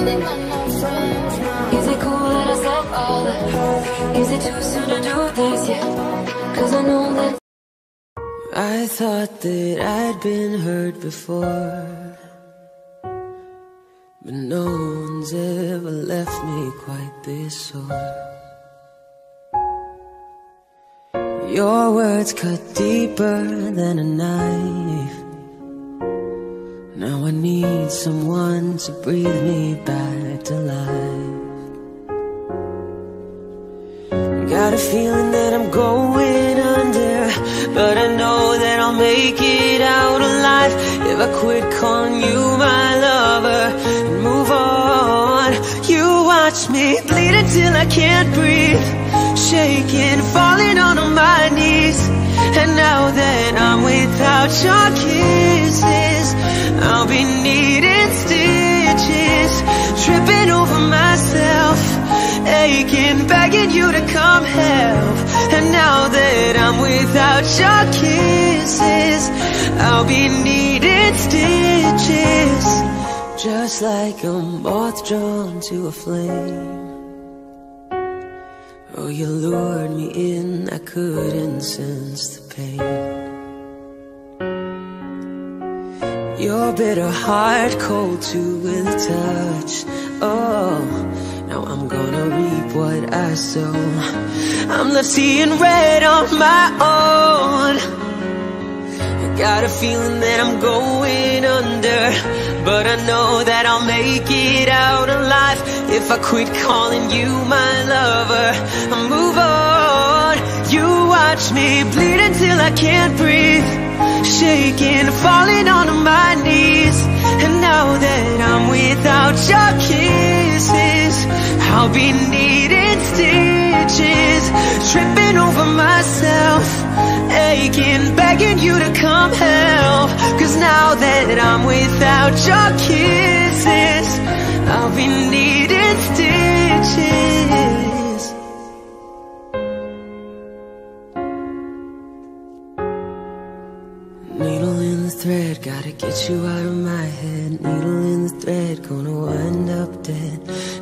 Is it cool that I said all that? Is it too soon to do this yet? Cause I know that. I thought that I'd been hurt before. But no one's ever left me quite this sore. Your words cut deeper than a knife. Now I need someone to breathe me back to life. Got a feeling that I'm going under, but I know that I'll make it out alive if I quit calling you my lover and move on. You watch me bleed until I can't breathe, shaking, falling on my knees. And now that I'm without your kisses, aching, begging you to come help. And now that I'm without your kisses, I'll be needing stitches, just like a moth drawn to a flame. Oh, you lured me in, I couldn't sense the pain. Your bitter heart cold to with a touch. Oh, now I'm gonna reap what I sow. I'm left seeing red on my own. I got a feeling that I'm going under, but I know that I'll make it out alive if I quit calling you my lover. I move on. You watch me bleed until I can't breathe, shaking, falling onto my knees. And now that I'm without your I'll be needing stitches, tripping over myself, aching, begging you to come help. Cause now that I'm without your kisses, I'll be needing stitches. You out of my head. Needle in the thread, gonna wind up dead.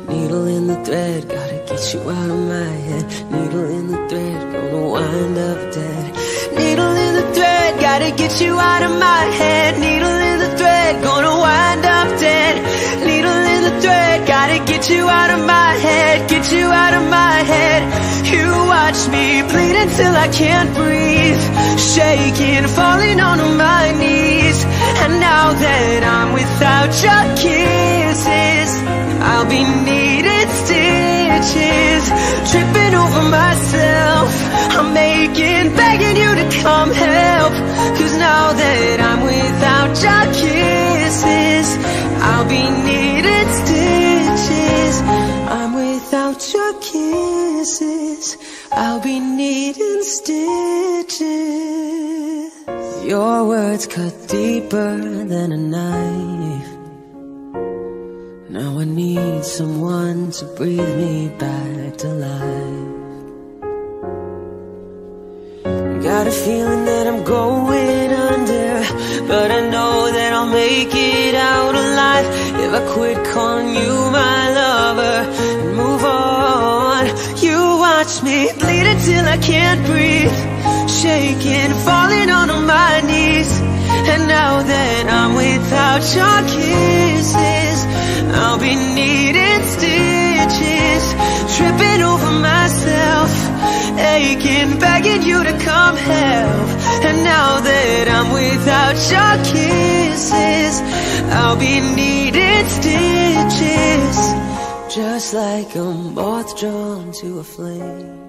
Needle in the thread, gotta get you out of my head. Needle in the thread, gonna wind up dead. Needle in the thread, gotta get you out of my head. Needle get you out of my head. Get you out of my head. You watch me bleed until I can't breathe, shaking, falling onto my knees. And now that I'm without your kisses, I'll be needing stitches, tripping over myself. I'm making, begging you to come help. Cause now that I'm without your kisses, I'll be needing I'll be needing stitches. Your words cut deeper than a knife. Now I need someone to breathe me back to life. Got a feeling that I'm going under, but I know that I'll make it out alive if I quit calling you my watch me bleed until I can't breathe, shaking, falling onto my knees. And now that I'm without your kisses, I'll be needing stitches, tripping over myself, aching, begging you to come help. And now that I'm without your kisses, I'll be needing stitches, just like a moth drawn to a flame.